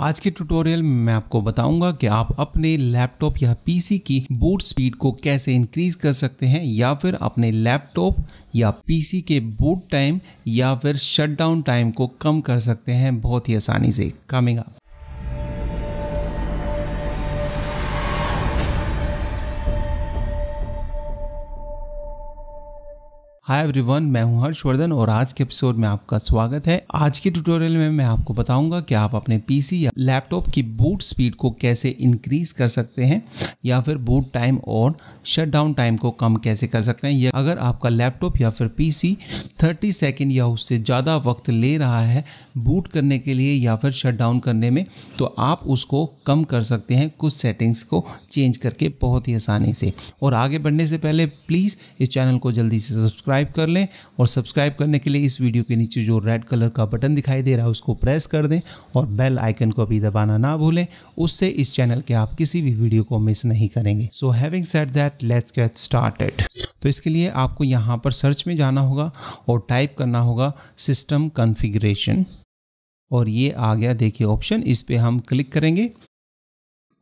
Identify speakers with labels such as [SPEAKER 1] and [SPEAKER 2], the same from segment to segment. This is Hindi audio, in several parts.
[SPEAKER 1] आज के ट्यूटोरियल में मैं आपको बताऊँगा कि आप अपने लैपटॉप या पीसी की बूट स्पीड को कैसे इंक्रीज कर सकते हैं, या फिर अपने लैपटॉप या पीसी के बूट टाइम या फिर शटडाउन टाइम को कम कर सकते हैं बहुत ही आसानी से। कमिंग अप हाय एवरीवन मैं हूँ हर्षवर्धन और आज के एपिसोड में आपका स्वागत है। आज के ट्यूटोरियल में मैं आपको बताऊँगा कि आप अपने पीसी या लैपटॉप की बूट स्पीड को कैसे इंक्रीज कर सकते हैं या फिर बूट टाइम और शट डाउन टाइम को कम कैसे कर सकते हैं। या अगर आपका लैपटॉप या फिर पीसी 30 सेकेंड या उससे ज़्यादा वक्त ले रहा है बूट करने के लिए या फिर शट डाउन करने में तो आप उसको कम कर सकते हैं कुछ सेटिंग्स को चेंज करके बहुत ही आसानी से। और आगे बढ़ने से पहले प्लीज़ इस चैनल को जल्दी से सब्सक्राइब सब्सक्राइब कर लें और सब्सक्राइब करने के लिए इस वीडियो के नीचे जो रेड कलर का बटन दिखाई दे रहा है, उसको प्रेस कर दें और बेल आइकन को भी दबाना ना भूलें। उससे इस चैनल के आप किसी भी वीडियो को मिस नहीं करेंगे। So having set that let's get started तो इसके लिए आपको यहाँ पर सर्च में जाना होगा और टाइप करना होगा सिस्टम कन्फिग्रेशन और ये आ गया, देखिए ऑप्शन इस पर हम क्लिक करेंगे।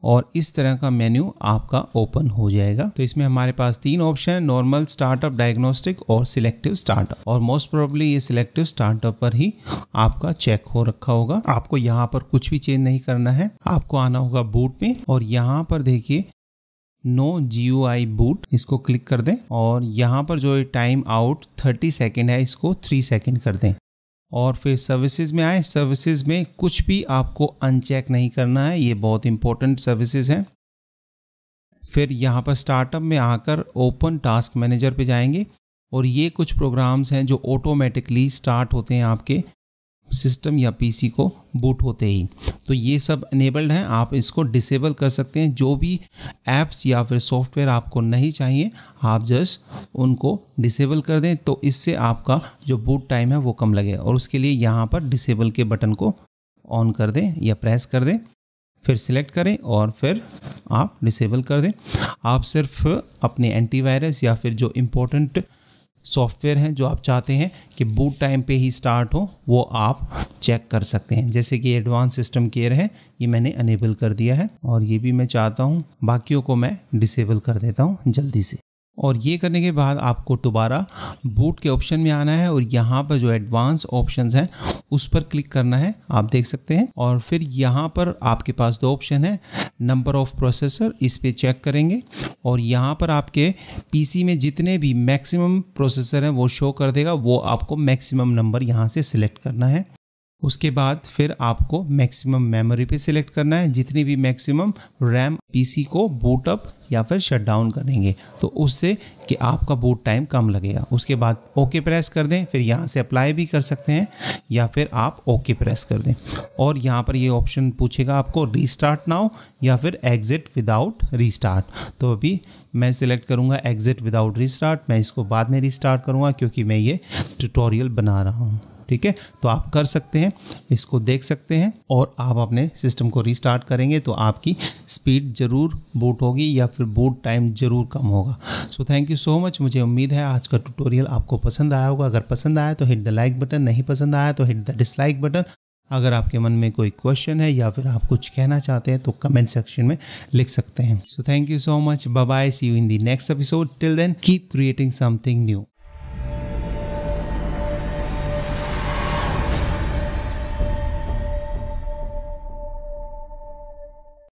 [SPEAKER 1] और इस तरह का मेन्यू आपका ओपन हो जाएगा। तो इसमें हमारे पास तीन ऑप्शन है नॉर्मल स्टार्टअप डायग्नोस्टिक और सिलेक्टिव स्टार्टअप और मोस्ट प्रोबेबली ये सिलेक्टिव स्टार्टअप पर ही आपका चेक हो रखा होगा। आपको यहाँ पर कुछ भी चेंज नहीं करना है। आपको आना होगा बूट में और यहाँ पर देखिए नो जी आई बूट इसको क्लिक कर दें और यहाँ पर जो टाइम आउट 30 सेकेंड है, इसको 3 सेकेंड कर दें। और फिर सर्विसेज़ में आए। सर्विसेज़ में कुछ भी आपको अनचेक नहीं करना है। ये बहुत इंपॉर्टेंट सर्विसेज़ हैं। फिर यहाँ पर स्टार्टअप में आकर ओपन टास्क मैनेजर पे जाएँगे और ये कुछ प्रोग्राम्स हैं जो ऑटोमेटिकली स्टार्ट होते हैं आपके। सिस्टम या पीसी को बूट होते ही। तो ये सब अनेबल्ड हैं, आप इसको डिसेबल कर सकते हैं। जो भी ऐप्स या फिर सॉफ्टवेयर आपको नहीं चाहिए, आप जस्ट उनको डिसेबल कर दें तो इससे आपका जो बूट टाइम है वो कम लगेगा। और उसके लिए यहाँ पर डिसेबल के बटन को ऑन कर दें या प्रेस कर दें, फिर सिलेक्ट करें और फिर आप डिसेबल कर दें। आप सिर्फ़ अपने एंटीवायरस या फिर जो इम्पोर्टेंट सॉफ्टवेयर हैं जो आप चाहते हैं कि बूट टाइम पे ही स्टार्ट हो, वो आप चेक कर सकते हैं। जैसे कि एडवांस सिस्टम केयर है, ये मैंने अनेबल कर दिया है और ये भी मैं चाहता हूँ, बाकियों को मैं डिसेबल कर देता हूँ जल्दी से। और ये करने के बाद आपको दोबारा बूट के ऑप्शन में आना है और यहाँ पर जो एडवांस ऑप्शंस हैं, उस पर क्लिक करना है, आप देख सकते हैं। और फिर यहाँ पर आपके पास दो ऑप्शन है नंबर ऑफ़ प्रोसेसर इस पर चेक करेंगे। और यहाँ पर आपके पीसी में जितने भी मैक्सिमम प्रोसेसर हैं, वो शो कर देगा, वो आपको मैक्सिमम नंबर यहाँ से सिलेक्ट करना है। उसके बाद फिर आपको मैक्सिमम मेमोरी पे सिलेक्ट करना है। जितनी भी मैक्सिमम रैम पीसी को बूट अप या फिर शट डाउन करेंगे तो उससे कि आपका बूट टाइम कम लगेगा। उसके बाद ओके प्रेस कर दें, फिर यहाँ से अप्लाई भी कर सकते हैं या फिर आप ओके प्रेस कर दें। और यहाँ पर ये ऑप्शन पूछेगा आपको रीस्टार्ट नाउ या फिर एग्जिट विदाउट रीस्टार्ट तो अभी मैं सिलेक्ट करूँगा एग्जिट विदाउट रीस्टार्ट मैं इसको बाद में रीस्टार्ट करूँगा क्योंकि मैं ये ट्यूटोरियल बना रहा हूँ। ठीक है? तो आप कर सकते हैं, इसको देख सकते हैं और आप अपने सिस्टम को रिस्टार्ट करेंगे तो आपकी स्पीड ज़रूर बूट होगी या फिर बूट टाइम ज़रूर कम होगा। So thank you so much मुझे उम्मीद है आज का ट्यूटोरियल आपको पसंद आया होगा। अगर पसंद आया तो हिट द लाइक बटन नहीं पसंद आया तो हिट द डिसलाइक बटन अगर आपके मन में कोई क्वेश्चन है या फिर आप कुछ कहना चाहते हैं तो कमेंट सेक्शन में लिख सकते हैं। So thank you so much bye see you in the next episode till then keep creating something new